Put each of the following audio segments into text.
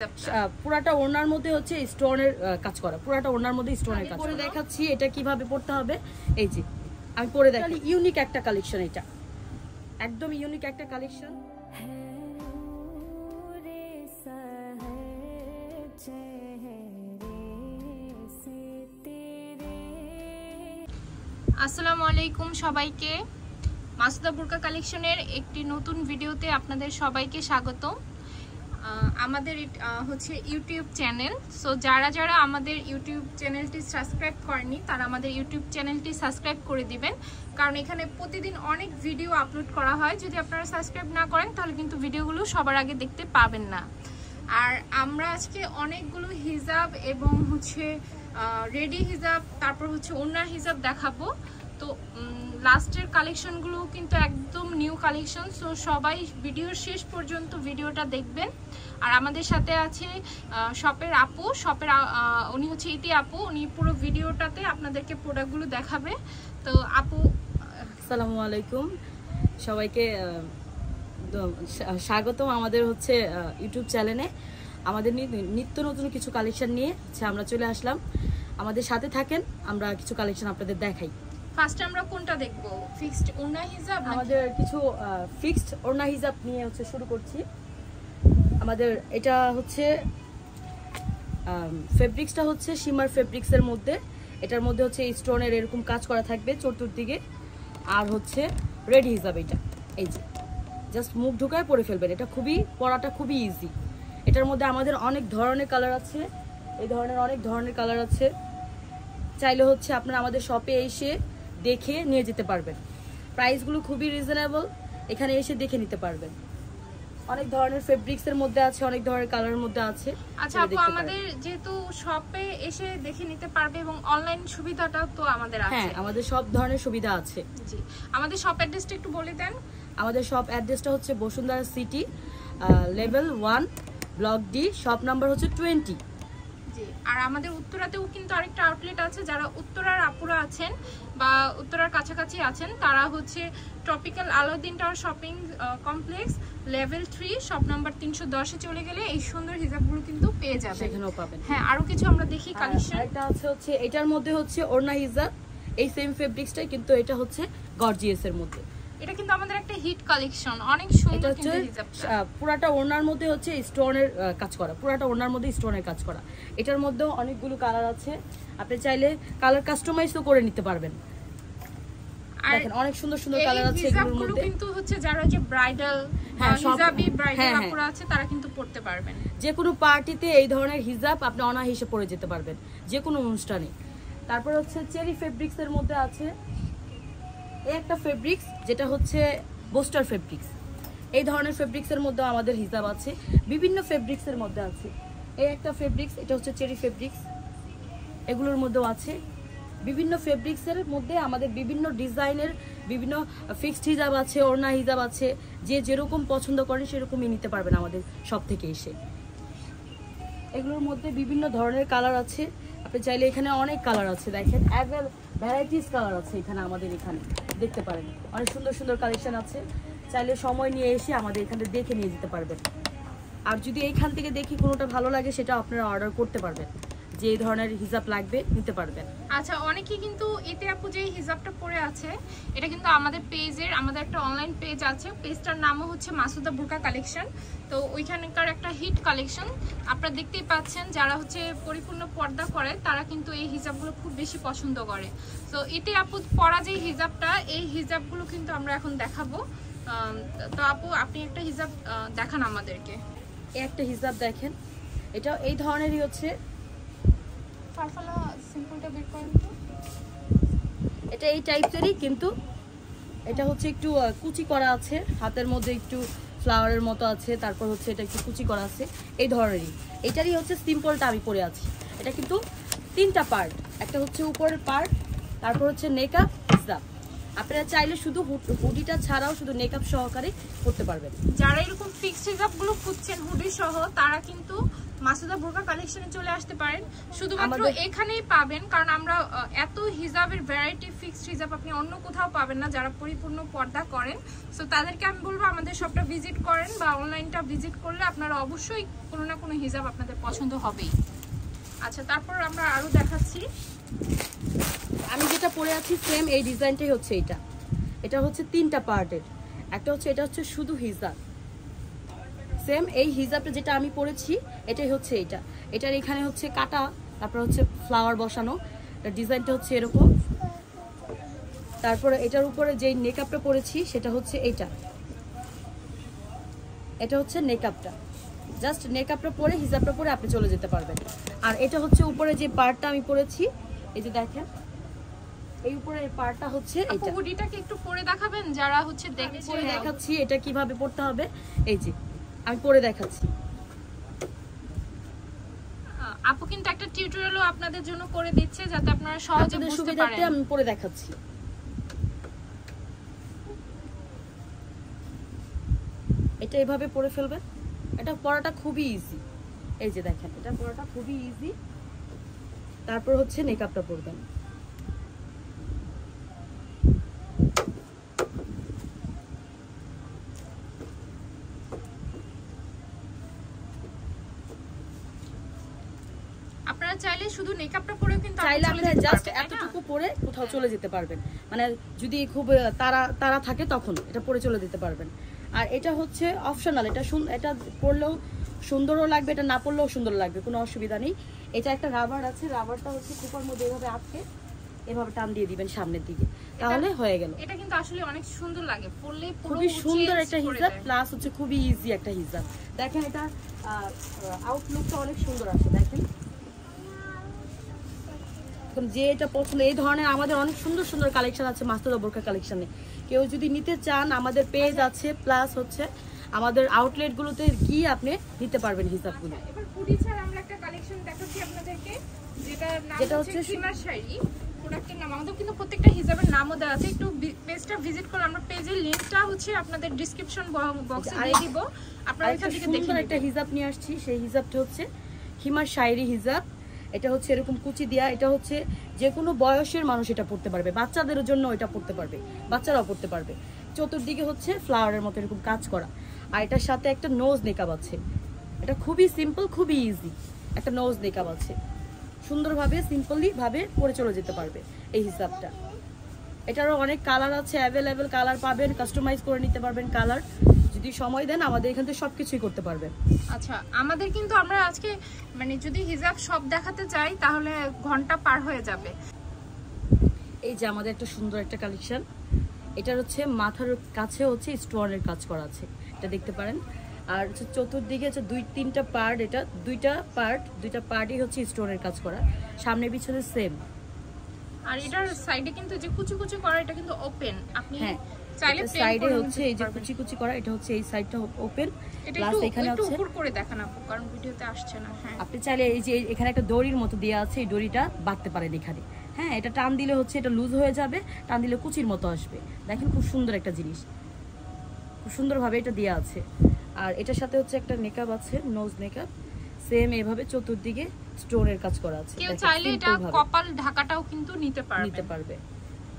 আহ, পুরাটা ওড়নার মধ্যে হচ্ছে স্টোনের কাজ করা। পুরাটা ওড়নার মধ্যে স্টোনের কাজ পরে দেখাচ্ছি এটা কীভাবে পড়তে হবে। এই যে আমি পরে দেখাই ইউনিক একটা কালেকশন এটা। একদম ইউনিক একটা কালেকশন আসসালামু আলাইকুম সবাইকে। মাসুদা বুরকা কালেকশনের একটি নতুন ভিডিওতে আপনাদের সবাইকে স্বাগতম। আমাদের হচ্ছে ইউটিউব চ্যানেল। সো যারা যারা আমাদের ইউটিউব চ্যানেলটি সাবস্ক্রাইব করেনি, তারা আমাদের ইউটিউব চ্যানেলটি সাবস্ক্রাইব করে দিবেন। কারণ এখানে প্রতিদিন অনেক ভিডিও আপলোড করা হয়। যদি আপনারা সাবস্ক্রাইব না করেন, তাহলে কিন্তু ভিডিওগুলো সবার আগে দেখতে পাবেন না। আর আমরা আজকে অনেকগুলো হিজাব এবং হচ্ছে রেডি হিজাব, তারপর হচ্ছে ওনার হিজাব দেখাবো। তো লাস্টের কালেকশনগুলো কিন্তু একদম নিউ কালেকশন সো সবাই ভিডিওর শেষ পর্যন্ত ভিডিওটা দেখবেন। আর আমাদের সাথে আছে শপের আপু শপের উনি হচ্ছে ইতি আপু, উনি পুরো ভিডিওটাতে আপনাদেরকে প্রোডাক্টগুলো দেখাবে। তো আপু, আসসালামু আলাইকুম। সবাইকে স্বাগতম আমাদের হচ্ছে ইউটিউব চ্যানেলে। আমাদের নিত্য নতুন কিছু কালেকশন নিয়ে আমরা চলে আসলাম। আমাদের সাথে থাকেন, আমরা কিছু কালেকশন আপনাদের দেখাই। ফার্স্টে আমরা কোনটা দেখব? ফিক্সড ওনা হিজাব আমাদের কিছু ফিক্সড ওড়না হিজাব নিয়ে হচ্ছে শুরু করছি। আমাদের এটা হচ্ছে ফেব্রিক্সটা হচ্ছে সিমার ফেব্রিক্সের মধ্যে। এটার মধ্যে হচ্ছে স্টোনের এরকম কাজ করা থাকবে চতুর্দিকে। আর হচ্ছে রেডি হিসাব এটা। এই যে জাস্ট মুখ ঢুকায় পরে ফেলবেন। এটা খুবই, পরাটা খুবই ইজি এটার মধ্যে আমাদের অনেক ধরনের কালার আছে। এই ধরনের অনেক ধরনের কালার আছে। চাইলে হচ্ছে আপনারা আমাদের শপে এসে দেখে নিয়ে যেতে পারবেন। প্রাইসগুলো খুবই রিজনেবল এখানে এসে দেখে নিতে পারবেন। অনেক ধরনের ফেব্রিক্স এর মধ্যে আছে অনেক ধরনের কালারের মধ্যে আছে। আচ্ছা আপু আমাদের যেহেতু শপে এসে দেখে নিতে পারবে এবং অনলাইন সুবিধাটাও তো আমাদের আছে। হ্যাঁ আমাদের সব ধরনের সুবিধা আছে। জি আমাদের শপ অ্যাড্রেসটা একটু বলে দেন। আমাদের শপ অ্যাড্রেসটা হচ্ছে Bashundhara city level one block D shop number হচ্ছে টোয়েন্টি। আর আমাদের উত্তরাতেও কিন্তু আরেকটা আউটলেট আছে যারা উত্তরার আপুরা আছেন বা উত্তরার কাছাকাছি আছেন তারা হচ্ছে tropical Alauddin tower shopping complex level three shop number তিনশো দশে চলে গেলে এই সুন্দর হিজাবগুলো কিন্তু পেয়ে যাবে সেখানেও পাবেন। হ্যাঁ আরও কিছু আমরা দেখি কালেকশন আরেকটা আছে হচ্ছে এটার মধ্যে হচ্ছে ওড়না হিজাব এই সেম ফেব্রিক্সটাই কিন্তু এটা হচ্ছে গর্জিয়াস এর মধ্যে। এটা কিন্তু আমাদের একটা হিট কালেকশন অনেক সুন্দর কিন্তু হিজাবটা পুরাটা ওড়নার মধ্যে হচ্ছে স্টোনের কাজ করা। পুরাটা ওড়নার মধ্যে স্টোনের কাজ করা। এটার মধ্যেও অনেকগুলো কালার আছে। আপনি চাইলে কালার কাস্টমাইজও করে নিতে পারবেন। দেখেন অনেক সুন্দর সুন্দর কালার আছে এগুলোর মধ্যে। কিন্তু হচ্ছে যারা যে ব্রাইডাল হ্যাঁ, হিজাবি ব্রাইডাল হ্যাঁ, হ্যাঁ। আপুরা আছে তারা কিন্তু পড়তে পারবেন। যে কোনো পার্টিতে এই ধরনের হিজাব আপনি অনাহিসে পরে যেতে পারবেন। যে কোনো অনুষ্ঠানে। তারপর হচ্ছে চেরি ফেব্রিক্স এর মধ্যে আছে। একটা ফেব্রিক্স যেটা হচ্ছে বোস্টার ফেব্রিক্স এই ধরনের ফেব্রিক্স এর মধ্যে আমাদের হিসাব আছে, বিভিন্ন ফেব্রিক্স এর মধ্যে আছে। এই একটা ফেব্রিক্স এটা হচ্ছে চেরি ফেব্রিক্স এগুলোর মধ্যেও আছে। বিভিন্ন ফেব্রিক্স এর মধ্যে আমাদের বিভিন্ন ডিজাইনের বিভিন্ন ফিক্সড হিজাব আছে, ওড়না হিজাব আছে। যে যেরকম পছন্দ করেন সেরকমই নিতে পারবেন আমাদের সব থেকে এসে। এগুলোর মধ্যে বিভিন্ন ধরনের কালার আছে। আপনি চাইলে এখানে অনেক কালার আছে, দেখেন। ভ্যারাইটিস কালার আছে এখানে, আমাদের এখানে। দেখতে পারেন। অনেক সুন্দর সুন্দর কালেকশন আছে। চাইলে সময় নিয়ে এসে আমাদের এখানে দেখে নিয়ে যেতে পারবেন। আর যদি এইখান থেকে দেখি কোনোটা ভালো লাগে, সেটা আপনারা অর্ডার করতে পারবেন। যে ধরনের হিসাব লাগবে নিতে পারবেন। আচ্ছা অনেকে কিন্তু এতে আপু যে হিজাবটা পরে আছে এটা কিন্তু আমাদের পেজের আমাদের একটা অনলাইন পেজ আছে। পেজটার নামও হচ্ছে মাসুদা বুরকা কালেকশন তো ওইখানকার একটা হিট কালেকশন আপনারা দেখতেই পাচ্ছেন যারা হচ্ছে পরিপূর্ণ পর্দা করে তারা কিন্তু এই হিজাবগুলো খুব বেশি পছন্দ করে। তো এতে আপু পরা যে হিজাবটা এই হিজাবগুলো কিন্তু আমরা এখন দেখাবো। তো আপু আপনি একটা হিজাব দেখান আমাদেরকে। একটা হিসাব দেখেন। এটা এই ধরনেরই হচ্ছে। ফারফালা সিম্পলটা বের করেন তো। এটা এই টাইপসেরই কিন্তু এটা হচ্ছে একটু কুচি করা আছে। হাতের মধ্যে একটু ফ্লাওয়ারের মতো আছে তারপর হচ্ছে এটা একটু কুচি করা আছে। এই ধরনেরই। এটারই হচ্ছে সিম্পলটা আমি পরে আছি। এটা কিন্তু তিনটা পার্ট একটা হচ্ছে উপরের পার্ট তারপর হচ্ছে নেকআপ হিসাব আপনারা চাইলে শুধু হুডিটা ছাড়াও শুধু নেকআপ সহকারে করতে পারবেন। যারা এরকম ফিক্সড হিজাবগুলো খুঁজছেন হুডি সহ তারা কিন্তু মাসুদা বোরকা কালেকশনে চলে আসতে পারেন। শুধুমাত্র এখানেই পাবেন কারণ আমরা এত হিজাবের ভ্যারাইটি ফিক্সড হিজাব আপনি অন্য কোথাও পাবেন না যারা পরিপূর্ণ পর্দা করেন। সো তাদেরকে আমি বলব আমাদের সবটা ভিজিট করেন বা অনলাইনটা ভিজিট করলে আপনারা অবশ্যই কোনো না কোনো হিজাব আপনাদের পছন্দ হবেই। আচ্ছা তারপর আমরা আরও দেখাচ্ছি। আমি যেটা পরে আছি সেম এই ডিজাইনটাই হচ্ছে এটা। এটা হচ্ছে তিনটা পার্টের একটা হচ্ছে এটা হচ্ছে শুধু হিজাব। সেম এই হিজাবটা যেটা আমি পরেছি এটাই হচ্ছে এটা। এটার এখানে হচ্ছে কাটা তারপর হচ্ছে ফ্লাওয়ার বসানো ডিজাইনটা হচ্ছে এরকম। তারপরে এটার উপরে যেই নেকআপটা পরেছি সেটা হচ্ছে এটা। এটা হচ্ছে নেকআপটা জাস্ট নেকআপটা পরে হিজাবটা পরে আপনি চলে যেতে পারবেন। আর এটা হচ্ছে উপরে যে পার্টটা আমি পরেছি এই যে দেখেন এই উপরে পার্টটা হচ্ছে এটা। হুডিটাকে একটু পরে দেখাবেন যারা হচ্ছে দেখছে দেখাচ্ছি এটা কীভাবে পড়তে হবে। এই যে আমি পরে দেখাচ্ছি। আপু কিন্তু একটা টিউটোরিয়ালও আপনাদের জন্য করে দিচ্ছে যাতে আপনারা সহজে বুঝতে পারেন। আমি পরে দেখাচ্ছি। এটা এভাবে পরে ফেলবেন। এটা পড়াটা খুবই ইজি এই যে দেখেন এটা পড়াটা খুবই ইজি তারপর হচ্ছে মেকআপটা পরবেন আপনারা চাইলে শুধু মেকআপটা পরেও কিন্তু চাইলে আপনি জাস্ট? এতটুকু পরে কোথাও চলে যেতে পারবেন। মানে যদি খুব তারা তারা থাকে তখন এটা পরে চলে যেতে পারবেন। আর এটা হচ্ছে অপশনাল এটা এটা পরলেও সুন্দরও লাগবে এটা না পরলেও সুন্দর লাগবে কোনো অসুবিধা নেই। এটা একটা রাবার আছে রাবারটা হচ্ছে খোপার মধ্যে এভাবে আটকে এভাবে টান দিয়ে দিবেন সামনের দিকে। তাহলে হয়ে গেল। এটা কিন্তু আসলে অনেক সুন্দর লাগে পরলে খুবই সুন্দর একটা হিজাব প্লাস হচ্ছে খুবই ইজি একটা হিজাব। দেখেন এটা আউটলুকটা অনেক সুন্দর আছে দেখেন। এখন যে এটা পছন্দ এই ধরনের আমাদের অনেক সুন্দর সুন্দর কালেকশন আছে মাস্টার বোরকা কালেকশনে কেউ যদি নিতে চান আমাদের পেজ আছে প্লাস হচ্ছে আমাদের আউটলেটগুলোতে গিয়ে আপনি নিতে পারবেন হিসাবগুলো। এবার আমরা একটা কালেকশন দেখাচ্ছি আপনাদেরকে যেটা হচ্ছে হচ্ছে- শাড়ি প্রোডাক্টের নাম। আমাদের কিন্তু প্রত্যেকটা হিসাবের নামও দেওয়া আছে। একটু পেজটা ভিজিট করলে আমরা পেজের লিংকটা হচ্ছে আপনাদের ডিসক্রিপশন বক্সে আর- দিয়ে দিব। আপনারা আরেকটা এখান থেকে দেখে একটা হিজাব নিয়ে আসছি। সেই হিজাবটা হচ্ছে হিমার শায়রি হিজাব এটা হচ্ছে এরকম কুচি দেয়া, এটা হচ্ছে যে কোনো বয়সের মানুষ এটা পড়তে পারবে। বাচ্চাদের জন্য এটা পড়তে পারবে, বাচ্চারাও পড়তে পারবে। চতুর্দিকে হচ্ছে ফ্লাওয়ারের মতো এরকম কাজ করা। আর এটার সাথে একটা নোজ নেকাব আছে। এটা খুবই সিম্পল খুবই ইজি একটা নোজ নেকাব আছে। সুন্দরভাবে সিম্পলি ভাবে পরে চলে যেতে পারবে এই হিসাবটা। এটারও অনেক কালার আছে অ্যাভেলেবেল কালার পাবেন কাস্টমাইজ করে নিতে পারবেন কালার যদি সময় দেন আমাদের এখান থেকে সবকিছুই করতে পারবেন আচ্ছা আমাদের কিন্তু আমরা আজকে মানে যদি হিজাব সব দেখাতে চাই তাহলে ঘণ্টা পার হয়ে যাবে। এই যে আমাদের একটা সুন্দর একটা কালেকশন। এটার হচ্ছে মাথার কাছে হচ্ছে স্টোনের কাজ করা আছে। এটা দেখতে পারেন। আর হচ্ছে চতুর্দিকে হচ্ছে দুই তিনটা পার্ট এটা। দুইটা পার্ট দুইটা পার্টই হচ্ছে স্টোনের কাজ করা। সামনে পিছনে সেম। আর এটার সাইডে কিন্তু যে কুচি কুচি করা এটা কিন্তু ওপেন। আপনি হ্যাঁ। চাইলে সাইডে হচ্ছে এই যে কুচি কুচি করা এটা হচ্ছে এই সাইডটা ওপেন প্লাস এখানে একটু হচ্ছে উপর করে দেখান আপু কারণ ভিডিওতে আসছে না হ্যাঁ। আপনি চাইলে এই যে এখানে একটা দড়ির মতো দেওয়া আছে এই দড়িটা বাঁধতে পারেন এখানে। হ্যাঁ এটা টান দিলে হচ্ছে এটা লুজ হয়ে যাবে টান দিলে কুচির মতো আসবে। দেখেন খুব সুন্দর একটা জিনিস। খুব সুন্দরভাবে এটা দেওয়া আছে। আর এটার সাথে হচ্ছে একটা মেকআপ আছে নোজ মেকআপ সেম এভাবে চতুর্দিকে স্টোনের কাজ করা আছে। কেউ চাইলে এটা কপাল ঢাকাটাও কিন্তু নিতে পারবে নিতে পারবে।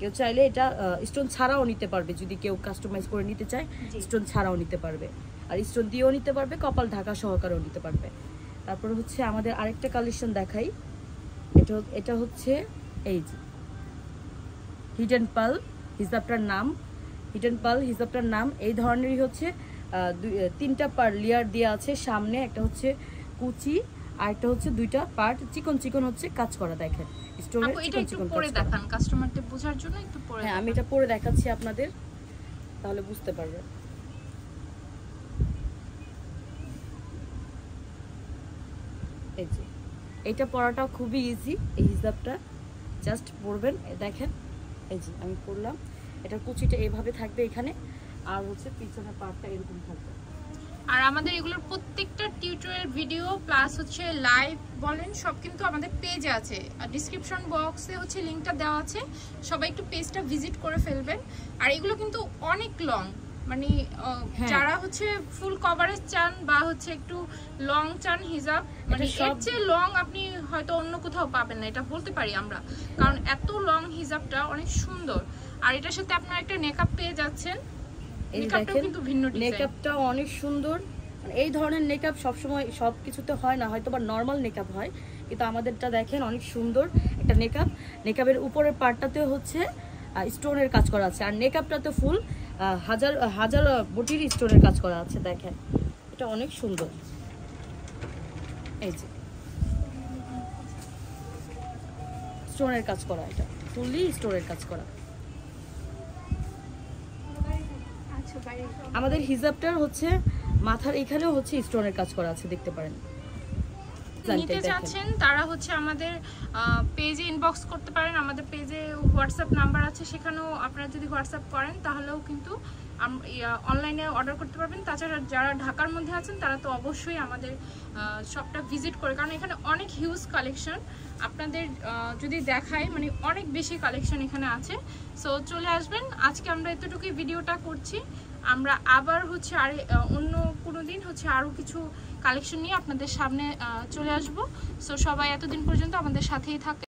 কেউ চাইলে এটা স্টোন ছাড়াও নিতে পারবে। যদি কেউ কাস্টমাইজ করে নিতে চায় স্টোন ছাড়াও নিতে পারবে। আর স্টোন দিয়েও নিতে পারবে কপাল ঢাকা সহকারেও নিতে পারবে। তারপর হচ্ছে আমাদের আরেকটা কালেকশন দেখাই। এটা এটা হচ্ছে এই যে। হিডেন পাল হিজাবটার নাম। হিডেন পাল হিজাবটার নাম। এই ধরনেরই হচ্ছে আহ, দুই- তিনটা পার লেয়ার দেওয়া আছে। সামনে একটা হচ্ছে কুচি আর একটা হচ্ছে দুইটা পার্ট চিকন চিকন হচ্ছে কাজ করা দেখেন। স্টোনের এটা চিকন চিকন পরে দেখান কাস্টমারদের বোঝার জন্য একটু পরে হ্যাঁ আমি এটা পরে দেখাচ্ছি আপনাদের তাহলে বুঝতে এই যে এইটা পড়াটা খুবই ইজি এই হিসাবটা। জাস্ট পড়বেন দেখেন এই যে আমি পড়লাম। এটা কুচিটা এইভাবে থাকবে এখানে আর হচ্ছে পিছনের পার্টটা এরকম থাকবে। আর আমাদের এগুলোর প্রত্যেকটা টিউটোরিয়াল ভিডিও প্লাস হচ্ছে লাইভ বলেন সব কিন্তু আমাদের পেজে আছে। আর ডিসক্রিপশন বক্সে হচ্ছে লিঙ্কটা দেওয়া আছে। সবাই একটু পেজটা ভিজিট করে ফেলবেন। আর এগুলো কিন্তু অনেক লং। মানে হ্যাঁ। যারা হচ্ছে ফুল কভারেজ চান বা হচ্ছে একটু লং চান হিজাব মানে সব- এর চেয়ে লং আপনি হয়তো অন্য কোথাও পাবেন না এটা বলতে পারি আমরা। কারণ এত লং হিজাবটা অনেক সুন্দর। আর এটার সাথে আপনার একটা নেকআপ পেয়ে যাচ্ছেন। এই দেখেন মেকআপটা অনেক সুন্দর। মানে এই ধরনের মেকআপ সবসময় সব কিছুতে হয় না হয়তো বা নর্মাল মেকআপ হয় কিন্তু আমাদেরটা দেখেন অনেক সুন্দর একটা মেকআপ মেকআপের উপরের পার্টটাতে হচ্ছে স্টোনের কাজ করা আছে। আর মেকআপটাতে ফুল হাজার হাজার বটির স্টোনের কাজ করা আছে দেখেন। এটা অনেক সুন্দর। এই যে। স্টোনের কাজ করা এটা। ফুললি স্টোনের কাজ করা। আমাদের হিজাবটার হচ্ছে মাথার এখানেও হচ্ছে স্টোনের কাজ করা আছে দেখতে পারেন। নিতে চাচ্ছেন তারা হচ্ছে আমাদের পেজে ইনবক্স করতে পারেন। আমাদের পেজে হোয়াটসঅ্যাপ নাম্বার আছে সেখানেও আপনারা যদি হোয়াটসঅ্যাপ করেন তাহলেও কিন্তু অনলাইনে অর্ডার করতে পারবেন। তাছাড়া যারা ঢাকার মধ্যে আছেন, তারা তো অবশ্যই আমাদের শপটা ভিজিট করে। কারণ এখানে অনেক হিউজ কালেকশন আপনাদের যদি দেখায় মানে অনেক বেশি কালেকশন এখানে আছে। সো চলে আসবেন। আজকে আমরা এতটুকুই ভিডিওটা করছি। আমরা আবার হচ্ছে আর অন্য কোনো দিন হচ্ছে আরও কিছু কালেকশন নিয়ে আপনাদের সামনে চলে আসব। সো সবাই এতদিন পর্যন্ত আমাদের সাথেই থাকে